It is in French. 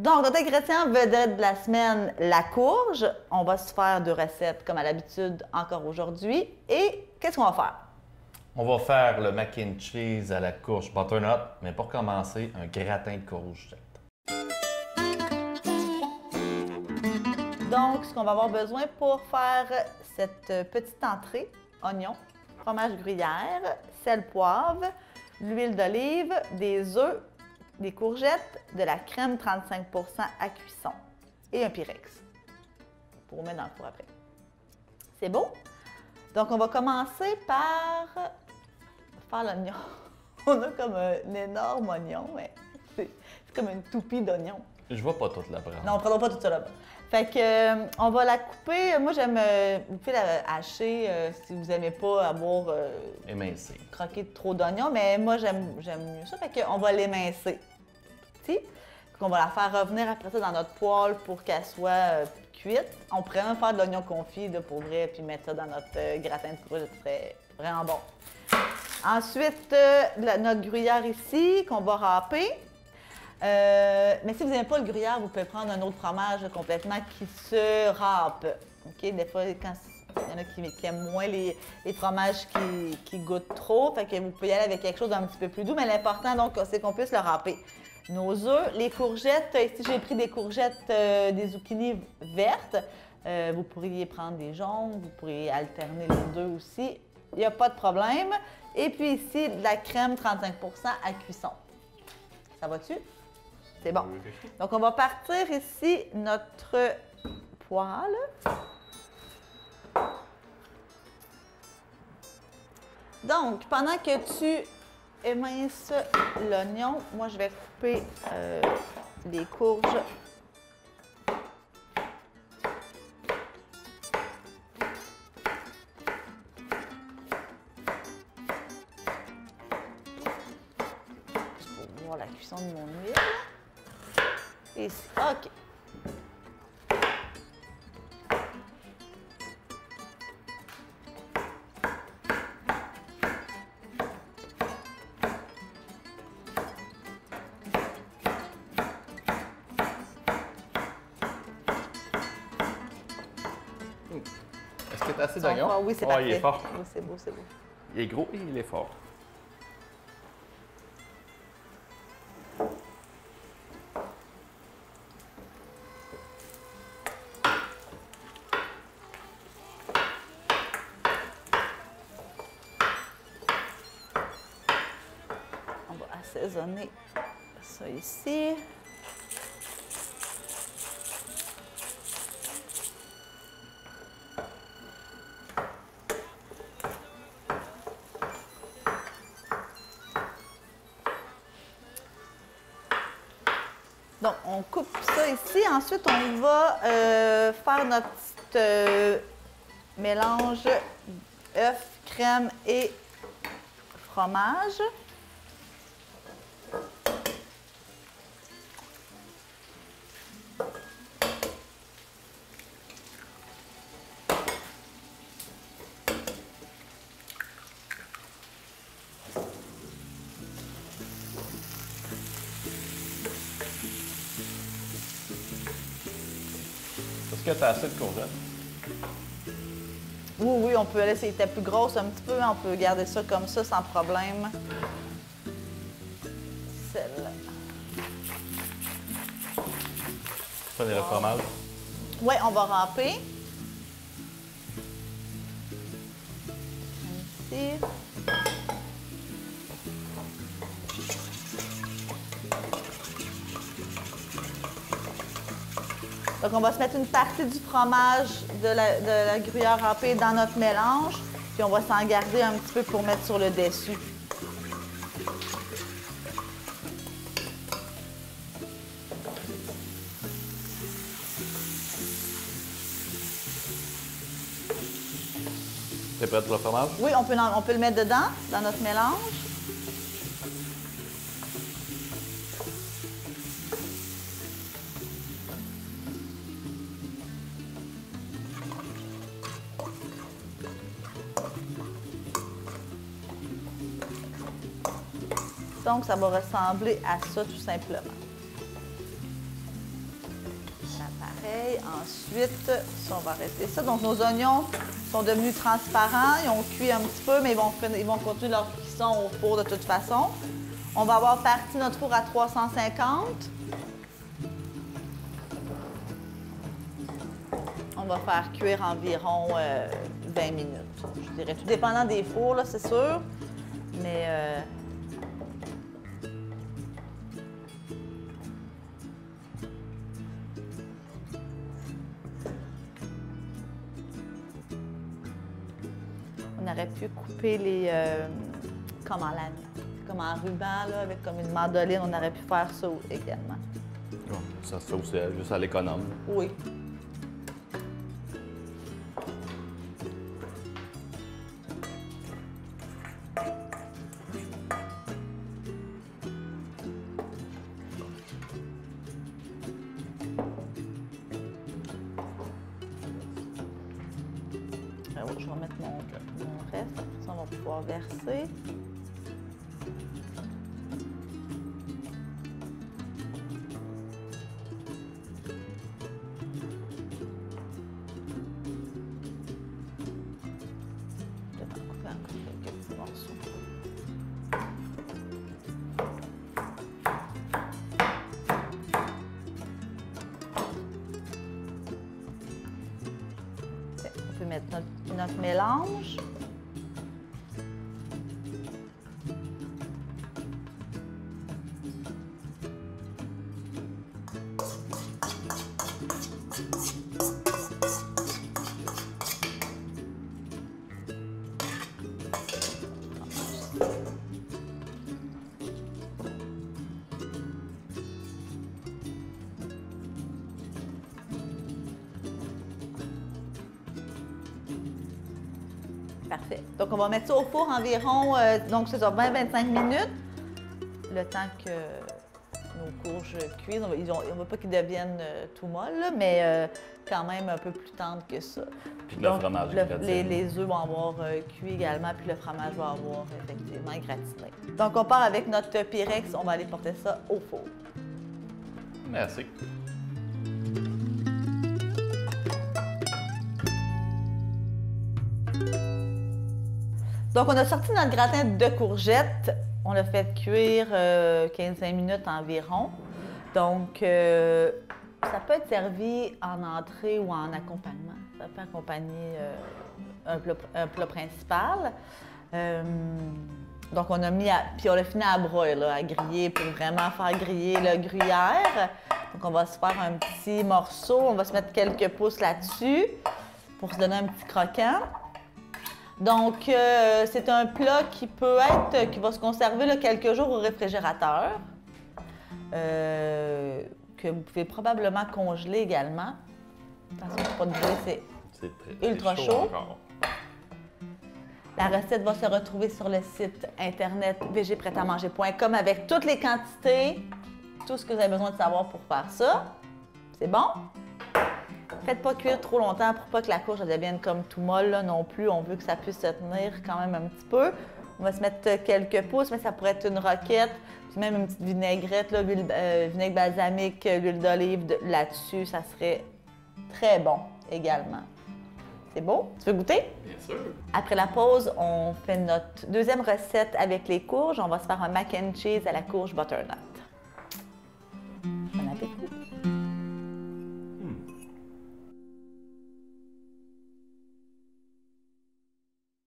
Donc, notre ingrédient vedette de la semaine, la courge. On va se faire deux recettes comme à l'habitude encore aujourd'hui. Et qu'est-ce qu'on va faire? On va faire le mac and cheese à la courge butternut, mais pour commencer, un gratin de courgette. Donc, ce qu'on va avoir besoin pour faire cette petite entrée, oignon, fromage gruyère, sel, poivre, l'huile d'olive, des œufs, des courgettes, de la crème 35% à cuisson et un pyrex pour mettre dans le four après. C'est beau? Donc, on va commencer par faire l'oignon. On a comme un énorme oignon, mais c'est comme une toupie d'oignon. Je vois pas toute la prendre. Non, on ne prendra pas tout ça là Fait que, euh, on va la couper. Moi, j'aime. Euh, vous pouvez la hacher euh, si vous n'aimez pas avoir. Émincé. Croqué trop d'oignons, mais moi, j'aime mieux ça. Fait qu'on va l'émincer. Petit. On va la faire revenir après ça dans notre poêle pour qu'elle soit cuite. On pourrait même faire de l'oignon confit de pour vrai, puis mettre ça dans notre gratin de courge. Ce serait vraiment bon. Ensuite, notre gruyère ici qu'on va râper. Euh, mais si vous n'aimez pas le gruyère, vous pouvez prendre un autre fromage complètement qui se râpe. OK? Des fois, quand il y en a qui, aiment moins les, fromages qui, goûtent trop, fait que vous pouvez y aller avec quelque chose d'un petit peu plus doux, mais l'important, donc, c'est qu'on puisse le râper. Nos œufs, les courgettes, ici, j'ai pris des courgettes, euh, des zucchini vertes. Euh, vous pourriez prendre des jaunes, vous pourriez alterner les deux aussi. Il n'y a pas de problème. Et puis ici, de la crème 35% à cuisson. Ça va-tu? C'est bon. Donc, on va partir ici notre poêle. Donc, pendant que tu éminces l'oignon, moi, je vais couper euh, les courges Est-ce que tu as assez d'oignons? Oui, c'est oh, il est fort. Oui, c'est beau, c'est beau. Il est gros et il est fort. Assaisonner ça ici. Donc, on coupe ça ici. Ensuite, on va euh, faire notre euh, mélange œuf, crème et fromage. Que tu as assez de courgettes? Oui, oui, on peut laisser était plus grosse un petit peu, on peut garder ça comme ça sans problème. Celle-là. Prenez le fromage. Oui, on va ramper. Ici. Donc, on va se mettre une partie du fromage de la, gruyère râpée dans notre mélange, puis on va s'en garder un petit peu pour mettre sur le dessus. C'est prêt pour le fromage? Oui, on peut, on peut le mettre dedans, dans notre mélange. Donc, ça va ressembler à ça tout simplement. Ensuite, ça, on va arrêter ça. Donc, nos oignons sont devenus transparents. Ils ont cuit un petit peu, mais ils vont, continuer leur cuisson au four de toute façon. On va avoir parti notre four à 350. On va faire cuire environ euh, 20 minutes. Je dirais, tout dépendant des fours, c'est sûr. Mais euh, aurait pu couper les. euh, comme en lame, comme en ruban, là, avec comme une mandoline. On aurait pu faire ça également. Bon, ça se fait aussi euh, juste à l'économe. Oui. Ah oui, je vais mettre mon, mon ça, on va pouvoir verser. Mettre notre, notre mélange. Parfait. Donc, on va mettre ça au four environ, euh, donc c'est ça, 20-25 minutes. Le temps que nos courges cuisent. On on veut pas qu'ils deviennent euh, tout molles, là, mais euh, quand même un peu plus tendres que ça. Puis le Donc, fromage le- les, les œufs vont avoir cuit également, puis le fromage va avoir effectivement gratiné. Donc, on part avec notre Pyrex. On va aller porter ça au four. Merci. Donc, on a sorti notre gratin de courgettes. On l'a fait cuire euh, 15-20 minutes environ. Donc, euh, ça peut être servi en entrée ou en accompagnement. Ça peut accompagner euh, un, plat, principal. Euh, donc, on a mis à, puis on l'a fini à broyer, à griller pour vraiment faire griller le gruyère. Donc, on va se faire un petit morceau. On va se mettre quelques pouces là-dessus pour se donner un petit croquant. Donc, euh, c'est un plat qui peut être, qui va se conserver là, quelques jours au réfrigérateur, euh, que vous pouvez probablement congeler également. Attention, pas de bruit, c'est Ultra chaud. La recette va se retrouver sur le site internet vgprêtamanger.com avec toutes les quantités, tout ce que vous avez besoin de savoir pour faire ça. C'est bon? Faites pas cuire trop longtemps pour pas que la courge devienne comme tout molle là, non plus. On veut que ça puisse se tenir quand même un petit peu. On va se mettre quelques pouces, mais ça pourrait être une roquette, puis même une petite vinaigrette, là, huile- euh, vinaigre balsamique, euh, l'huile d'olive de- là-dessus. Ça serait très bon également. C'est beau? Tu veux goûter? Bien sûr. Après la pause, on fait notre deuxième recette avec les courges. On va se faire un mac and cheese à la courge butternut.